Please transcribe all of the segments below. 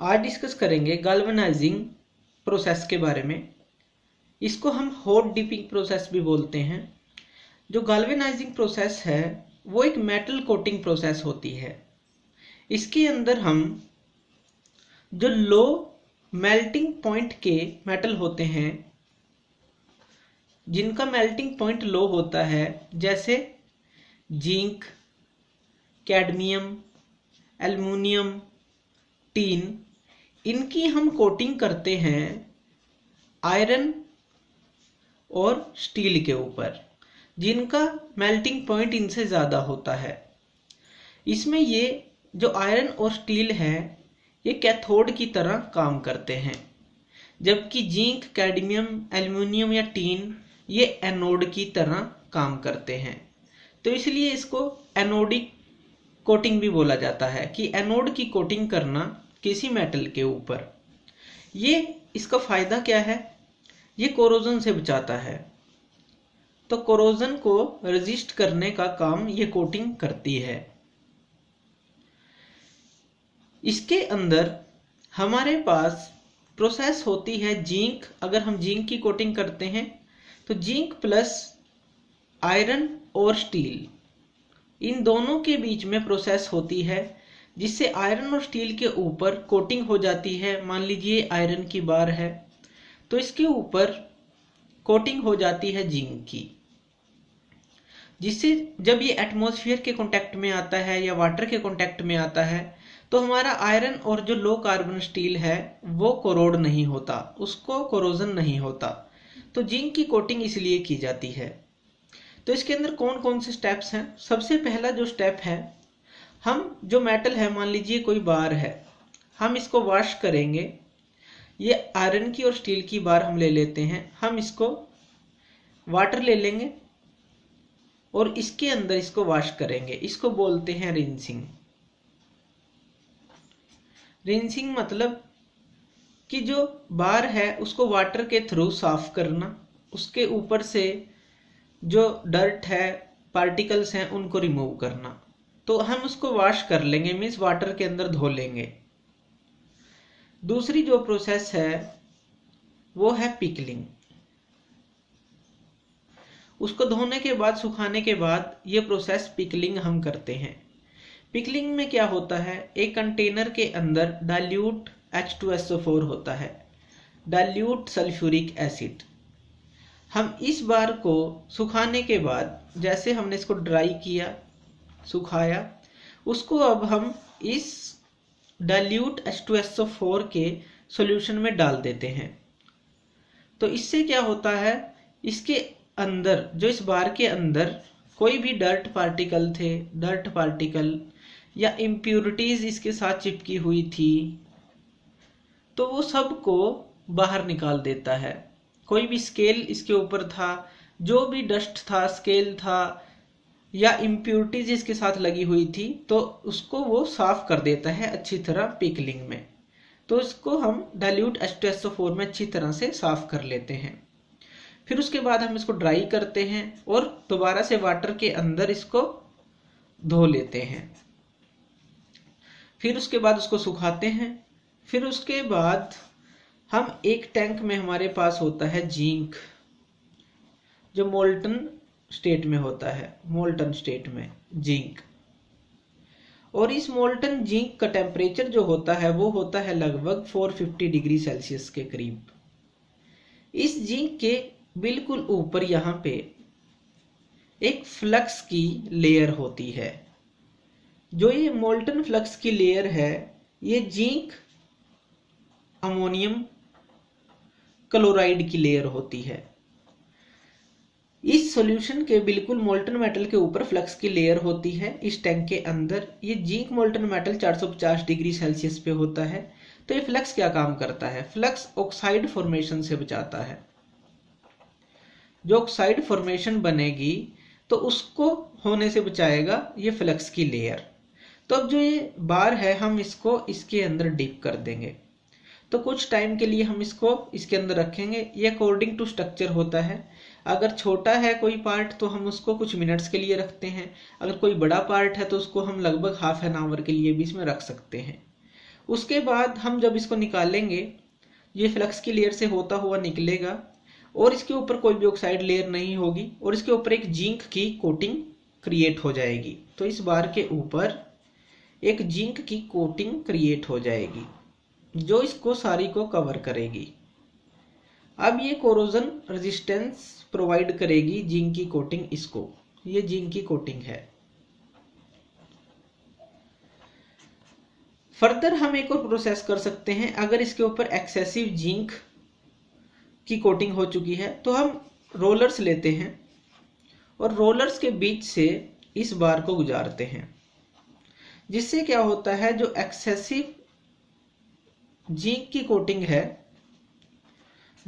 आज डिस्कस करेंगे गाल्वनाइजिंग प्रोसेस के बारे में। इसको हम हॉट डिपिंग प्रोसेस भी बोलते हैं। जो गाल्वेनाइजिंग प्रोसेस है, वो एक मेटल कोटिंग प्रोसेस होती है। इसके अंदर हम जो लो मेल्टिंग पॉइंट के मेटल होते हैं, जिनका मेल्टिंग पॉइंट लो होता है, जैसे जिंक, कैडमियम, एल्युमिनियम, टीन इनकी हम कोटिंग करते हैं आयरन और स्टील के ऊपर, जिनका मेल्टिंग पॉइंट इनसे ज़्यादा होता है। इसमें ये जो आयरन और स्टील है, ये कैथोड की तरह काम करते हैं, जबकि जिंक, कैडमियम, एल्युमिनियम या टीन, ये एनोड की तरह काम करते हैं। तो इसलिए इसको एनोडिक कोटिंग भी बोला जाता है, कि एनोड की कोटिंग करना किसी मेटल के ऊपर। ये इसका फ़ायदा क्या है? ये कोरोजन से बचाता है। तो कोरोजन को रेजिस्ट करने का काम ये कोटिंग करती है। इसके अंदर हमारे पास प्रोसेस होती है जिंक। अगर हम जिंक की कोटिंग करते हैं तो जिंक प्लस आयरन और स्टील इन दोनों के बीच में प्रोसेस होती है। जिससे आयरन और स्टील के ऊपर कोटिंग हो जाती है। मान लीजिए आयरन की बार है। तो इसके ऊपर कोटिंग हो जाती है जिंक की। जिससे जब ये एटमॉस्फेयर के कांटेक्ट में आता है या वाटर के कांटेक्ट में आता है तो हमारा आयरन और जो लो कार्बन स्टील है, वो कोरोड नहीं होता। उसको कोरोजन नहीं होता। तो जिंक की कोटिंग इसलिए की जाती है। तो इसके अंदर कौन कौन से स्टेप्स हैं? सबसे पहला जो स्टेप है हम जो मेटल है, मान लीजिए कोई बार है, हम इसको वॉश करेंगे। ये आयरन की और स्टील की बार हम ले लेते हैं। हम इसको वाटर ले लेंगे और इसके अंदर इसको वॉश करेंगे। इसको बोलते हैं रिंसिंग रिंसिंग मतलब कि जो बार है, उसको वाटर के थ्रू साफ़ करना, उसके ऊपर से जो डर्ट है पार्टिकल्स हैं, उनको रिमूव करना। तो हम उसको वॉश कर लेंगे मीन्स वाटर के अंदर धो लेंगे। दूसरी जो प्रोसेस है, वो है पिकलिंग उसको धोने के बाद, सुखाने के बाद, ये प्रोसेस पिकलिंग हम करते हैं। पिकलिंग में क्या होता है? एक कंटेनर के अंदर डाल्यूट H2SO4 होता है। डाल्यूट सल्फ्यूरिक एसिड हम इस बार को सुखाने के बाद, जैसे हमने इसको ड्राई किया सुखाया। उसको अब हम इस डाल्यूट H2SO4 के सॉल्यूशन में डाल देते हैं। तो इससे क्या होता है? इसके अंदर, जो इस बार के अंदर कोई भी डर्ट पार्टिकल थे डर्ट पार्टिकल या इम्प्योरिटीज इसके साथ चिपकी हुई थी तो वो सबको बाहर निकाल देता है। कोई भी स्केल इसके ऊपर था, जो भी डस्ट था स्केल था या इम्प्योरिटीज इसके साथ लगी हुई थी तो उसको वो साफ़ कर देता है अच्छी तरह पिकलिंग में। तो इसको हम डाइल्यूट एस्टोएसओ में अच्छी तरह से साफ़ कर लेते हैं। फिर उसके बाद हम इसको ड्राई करते हैं और दोबारा से वाटर के अंदर इसको धो लेते हैं। फिर उसके बाद उसको सुखाते हैं। फिर उसके बाद हम एक टैंक में हमारे पास होता है जिंक, जो मोल्टन स्टेट में होता है, मोल्टन स्टेट में, जिंक। और इस मोल्टन जिंक का टेम्परेचर जो होता है, वो होता है लगभग 450 डिग्री सेल्सियस के करीब। इस जिंक के बिल्कुल ऊपर यहाँ पे एक फ्लक्स की लेयर होती है। जो ये मोल्टन फ्लक्स की लेयर है, ये जिंक अमोनियम क्लोराइड की लेयर होती है। इस सॉल्यूशन के बिल्कुल मोल्टन मेटल के ऊपर फ्लक्स की लेयर होती है। इस टैंक के अंदर ये जीक मोल्टन मेटल 450 डिग्री सेल्सियस पे होता है। तो ये फ्लक्स क्या काम करता है? फ्लक्स ऑक्साइड फॉर्मेशन से बचाता है। जो ऑक्साइड फॉर्मेशन बनेगी तो उसको होने से बचाएगा ये फ्लक्स की लेयर तो अब जो ये बार है, हम इसको इसके अंदर डिप कर देंगे। तो कुछ टाइम के लिए हम इसको इसके अंदर रखेंगे। ये अकॉर्डिंग टू स्ट्रक्चर होता है। अगर छोटा है कोई पार्ट तो हम उसको कुछ मिनट्स के लिए रखते हैं। अगर कोई बड़ा पार्ट है तो उसको हम लगभग हाफ़ एन आवर के लिए भी इसमें रख सकते हैं। उसके बाद हम जब इसको निकालेंगे, ये फ्लक्स की लेयर से होता हुआ निकलेगा और इसके ऊपर कोई भी ऑक्साइड लेयर नहीं होगी और इसके ऊपर एक जिंक की कोटिंग क्रिएट हो जाएगी। तो इस बार के ऊपर एक जिंक की कोटिंग क्रिएट हो जाएगी। जो इसको सारी को कवर करेगी। अब ये कोरोजन रेजिस्टेंस प्रोवाइड करेगी जिंक की कोटिंग इसको। ये जिंक की कोटिंग है। फर्दर हम एक और प्रोसेस कर सकते हैं। अगर इसके ऊपर एक्सेसिव जिंक की कोटिंग हो चुकी है तो हम रोलर्स लेते हैं और रोलर्स के बीच से इस बार को गुजारते हैं। जिससे क्या होता है, जो एक्सेसिव जिंक की कोटिंग है,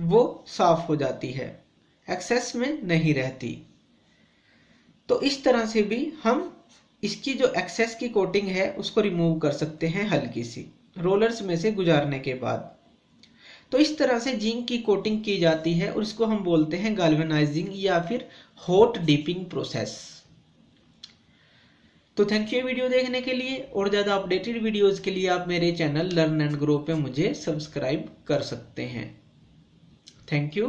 वो साफ़ हो जाती है, एक्सेस में नहीं रहती। तो इस तरह से भी हम इसकी जो एक्सेस की कोटिंग है, उसको रिमूव कर सकते हैं हल्की सी, रोलर्स में से गुजारने के बाद। तो इस तरह से जिंक की कोटिंग की जाती है, और इसको हम बोलते हैं गाल्वेनाइजिंग या फिर हॉट डीपिंग प्रोसेस तो थैंक यू वीडियो देखने के लिए और ज़्यादा अपडेटेड वीडियोस के लिए आप मेरे चैनल लर्न एंड ग्रो पे मुझे सब्सक्राइब कर सकते हैं। Thank you